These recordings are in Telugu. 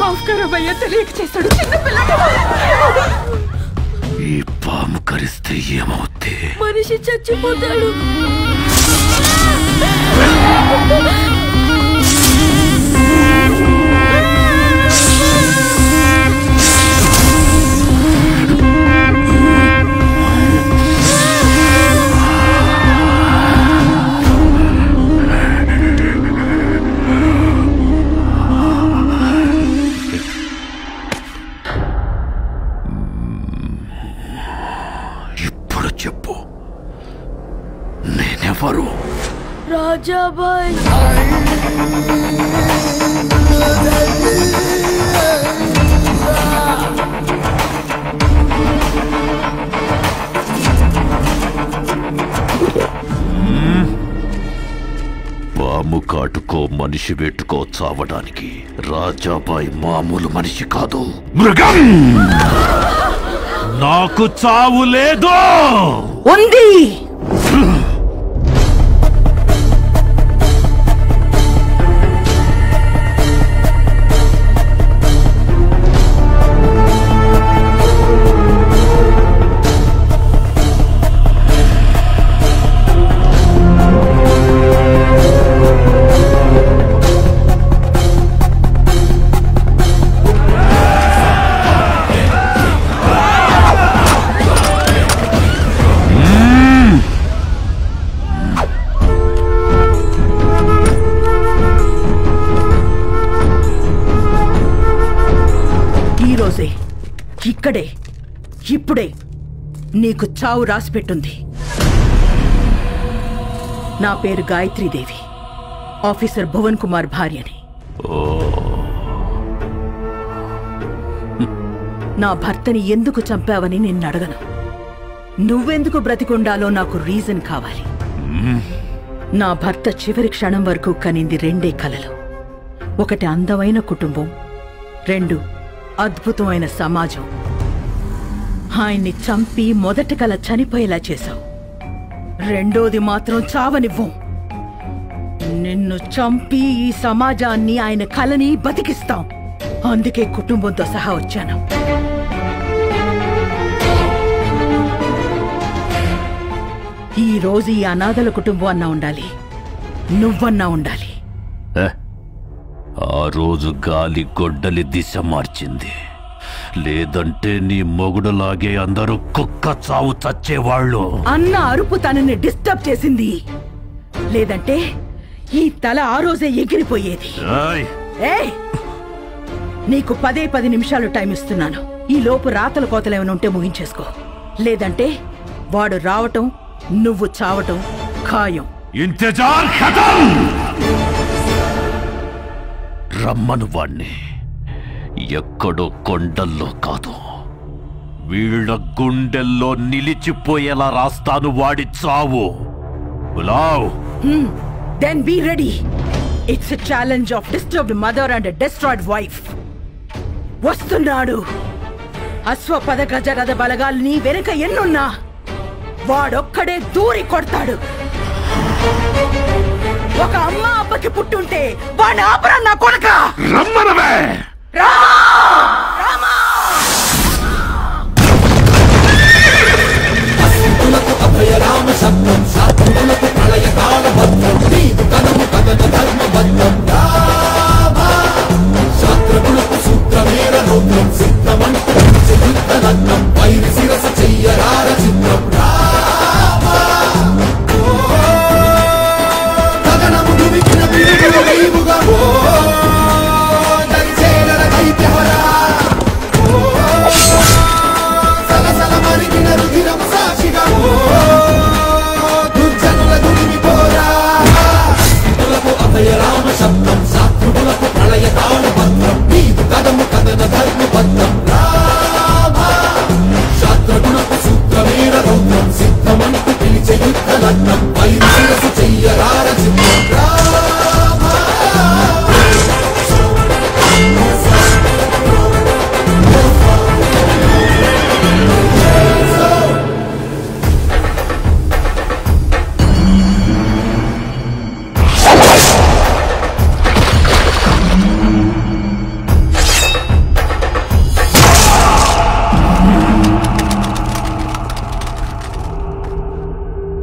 మాఫ్ కరో భయ్యా తెలియక చేశాడు. చిన్నపిల్ల పాము కరిస్తే ఏమవుద్ది? మనిషి చచ్చిపోతాడు. రాజాబాయ్ పాము కాటుకో మనిషి పెట్టుకో చావడానికి రాజాబాయ్ మామూలు మనిషి కాదు. మృగం! నాకు చావు లేదు! ఉంది! రోజే ఇక్కడే ఇప్పుడే నీకు చావు రాసిపెట్టుంది. నా పేరు గాయత్రీదేవి ఆఫీసర్ భువన్ కుమార్ భార్యని. నా భర్తని ఎందుకు చంపావని నిన్ను అడగను. నువ్వెందుకు బ్రతికుండాలో నాకు రీజన్ కావాలి. నా భర్త చివరి క్షణం వరకు కనింది రెండే కలలు. ఒకటి అందమైన కుటుంబం రెండు అద్భుతమైన సమాజం. ఆయన్ని చంపి మొదటి కల చనిపోయేలా చేశావు. రెండోది మాత్రం చావనివ్వం. నిన్ను చంపి ఈ సమాజాన్ని ఆయన కలని బతికిస్తాం. అందుకే కుటుంబంతో సహా వచ్చాను. ఈ రోజు ఈ అనాథల కుటుంబం అన్నా ఉండాలి. నువ్వన్నా ఉండాలి. ఆ రోజు గాలి గొడ్డలి దిశ మార్చింది. లేదంటే నీ మొగుడులాగే అందరూ కుక్క చావు చచ్చేవాళ్ళు. అన్న అరుపు తనని డిస్టర్బ్ చేసింది. లేదంటే ఈ తల ఆ రోజే ఎగిరిపోయేది. నీకు పదే పది నిమిషాలు టైం ఇస్తున్నాను. ఈ లోపు రాతల కోతలు ఏమైనా ఉంటే ముగించేసుకో. లేదంటే వాడు రావటం నువ్వు చావటం ఖాయం. ఇంతజార్ ఖతం రమ్మను వాణ్ణి. ఎక్కడో కొండల్లో కాదు. వీళ్ళ గుండెల్లో నిలిచిపోయేలా రాస్తాను వాడి చావు. Then be ready it's a challenge of disturbed mother and destroyed wife వస్తున్నాడు. అశ్వపద గజ రథ నీ వెనుక ఎన్నున్నా? వాడొక్కడే దూరి కొడతాడు. ఒక అమ్మ అబ్బకి పుట్టుంటే వాడిని ఆపరా నా కొడక? రమ్మనవే! Rama!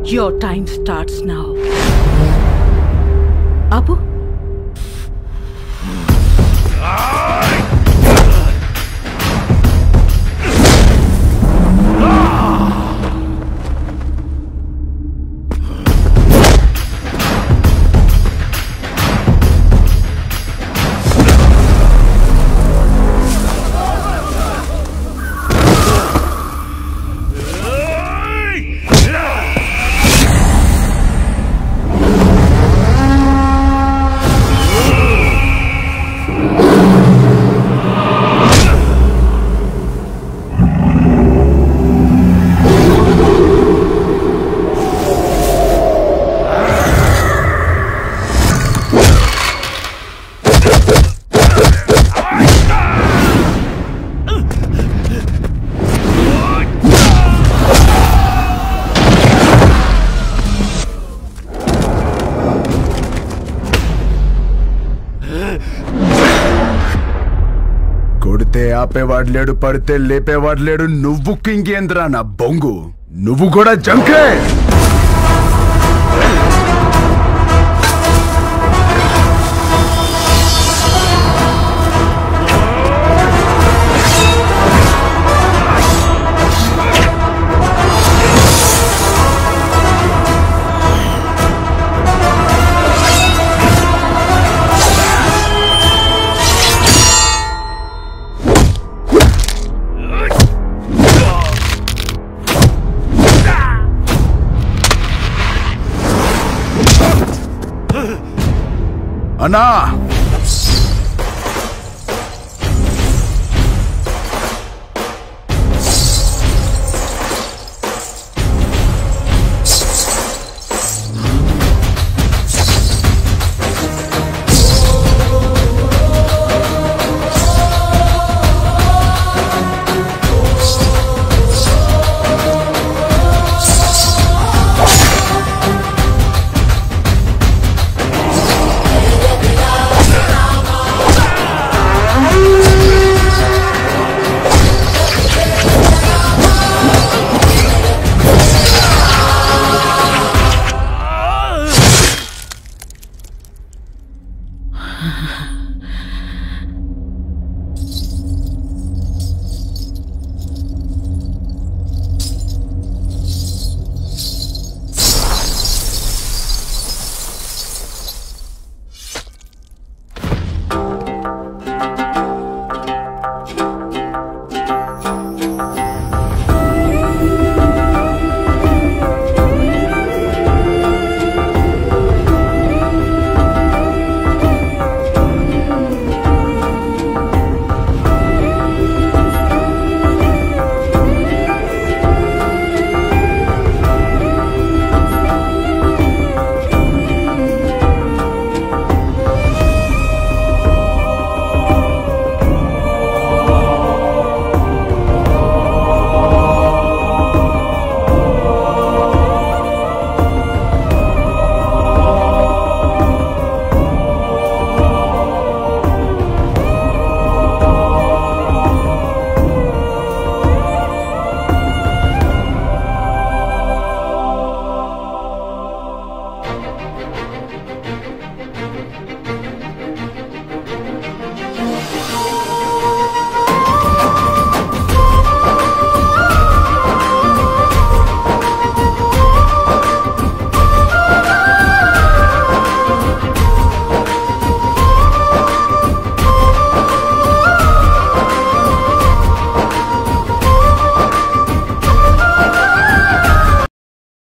Your time starts now. Abu? కొడితే ఆపేవాడు లేడు పడితే లేపేవాడు లేడు నువ్వు కింగేంద్రా నా బొంగు. నువ్వు కూడా జంకే! 安娜